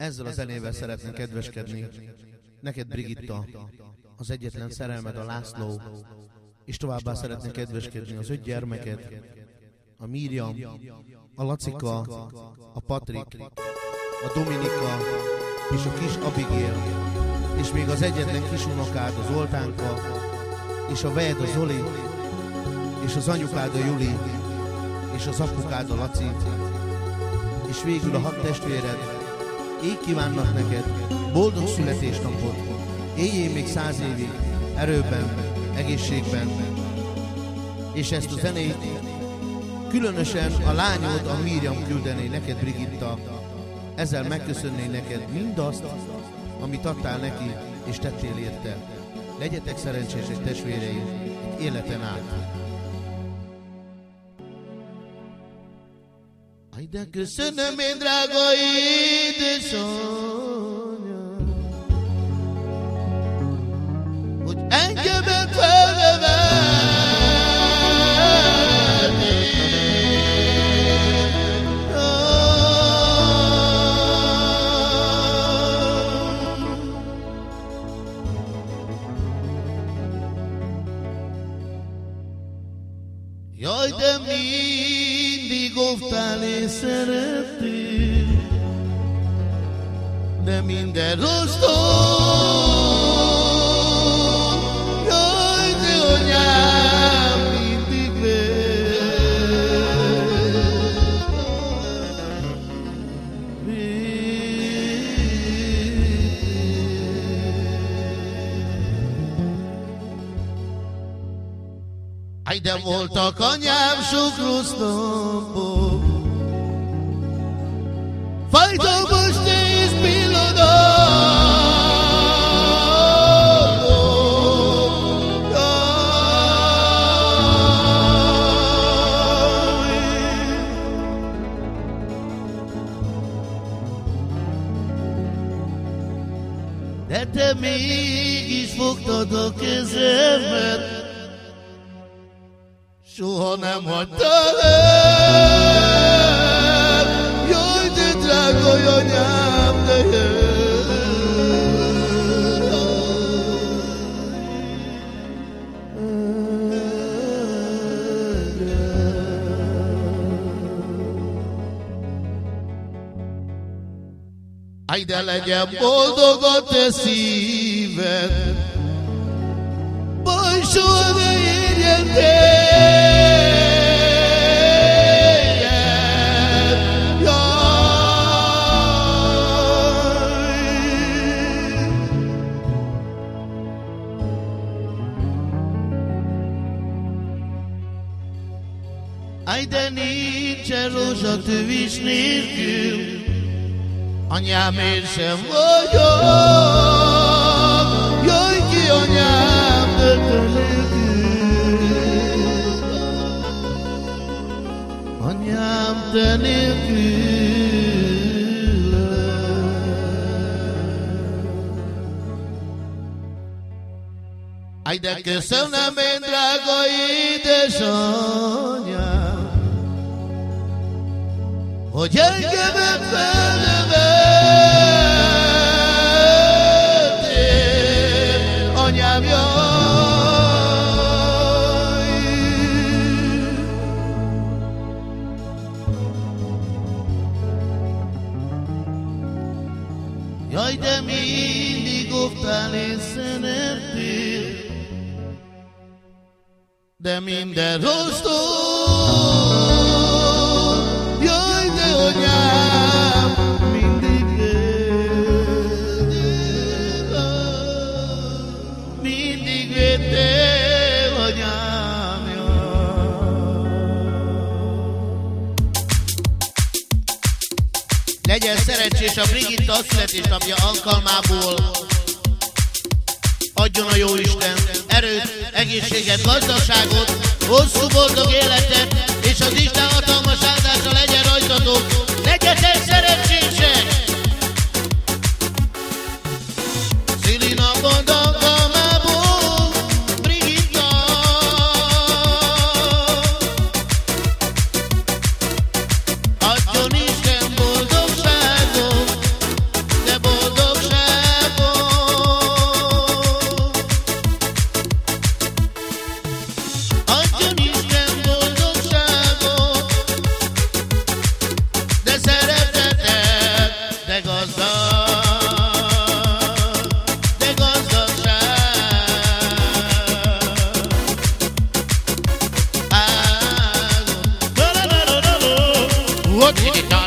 Ezzel a zenével szeretnék kedveskedni. Neked, Brigitta, az egyetlen szerelmed a László, és továbbá szeretnék kedveskedni az öt gyermeket, a Miriam, a Lacika, a Patrik, a Dominika és a kis Abigail, és még az egyetlen kis unokád, az Oltánka, és a vejed, a Zoli, és az anyukád, a Juli, és az apukád, a Laci, és végül a hat testvéred, így kívánnak neked boldog születésnapot, éljél még száz évig, erőben, egészségben, és ezt a zenét különösen a lányod, a Miriam küldené neked, Brigitta, ezzel megköszönné neked mindazt, amit adtál neki, és tettél érte. Legyetek szerencsések testvéreim, életen át. Aj, de köszönöm én, drága édesanyja, hogy engemet Jaj, de mindig óvtál és szerettél, de minden rossz dolog. Aj, de voltak anyám sok rossz napok, Fájdalmas néz pillanatok. Nem hagytál el. Jaj, de drága anyám, de legyen boldog a te szíved, baj soha ne érjen téged. Aj, de nincsen rózsatövis nélkül, anyám én sem vagyok. Jaj ki anyám, nélkül. Anyám, te nélkül. Aj, de köszönöm én, drága édesanyám, hogy engemet felneveltél, anyám, jaj. Jaj, de mindig óvtál és szerettél, de minden rossz Legyen szerencsés a Brigitta születésnapja alkalmából. Adjon a Jóisten erőt, egészséget, gazdaságot, hosszú boldog életet, és az Isten hatalmas áldása legyen rajtatok. Legyetek szerencsések! what?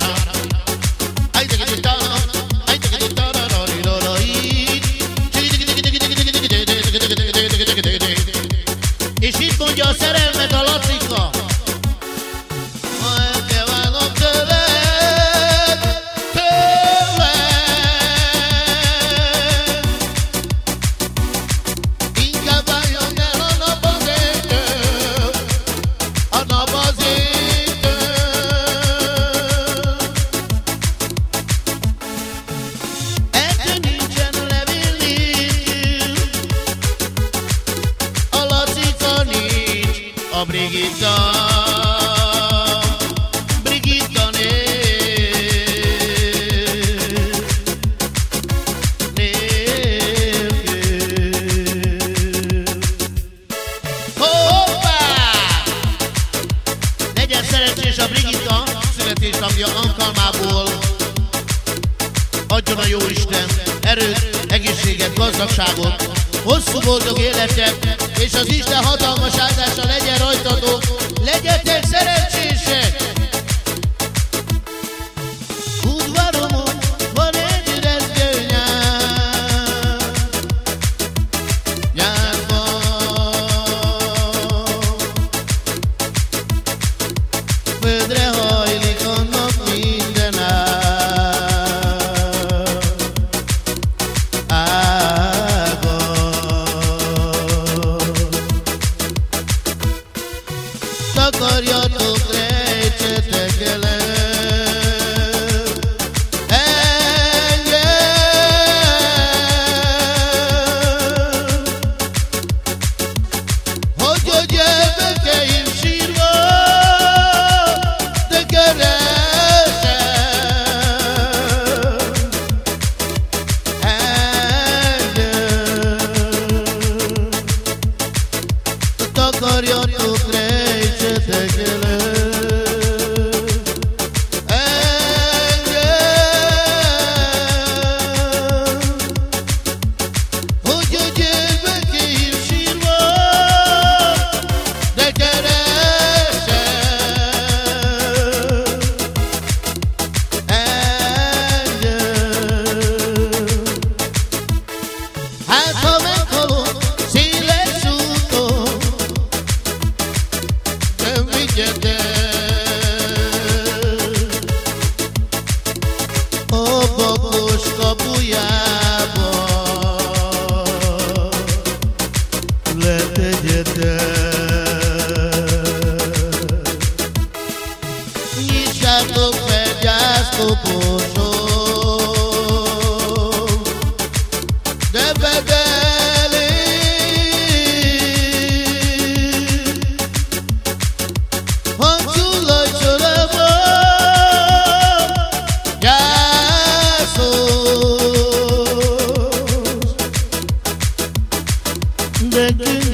Brigitta, Brigitta, Brigitta név, nélkül. Hoppá! Legyen szerencsés a Brigitta születésnapja alkalmából. Adjon a jó isten erőt, egészséget, gazdagságot, hosszú boldog életem, és az Isten hatalmas áldása legyen rajtatok, legyetek szerencsések! કર્યો તો ક્રે છે Nyissátok meg gyászkoporsot begging